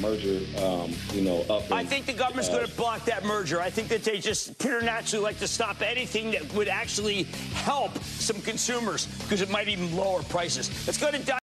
merger, um, you know, up. I think the government's uh, going to block that merger. I think that they just preternaturally like to stop anything that would actually help some consumers because it might even lower prices. Let's to.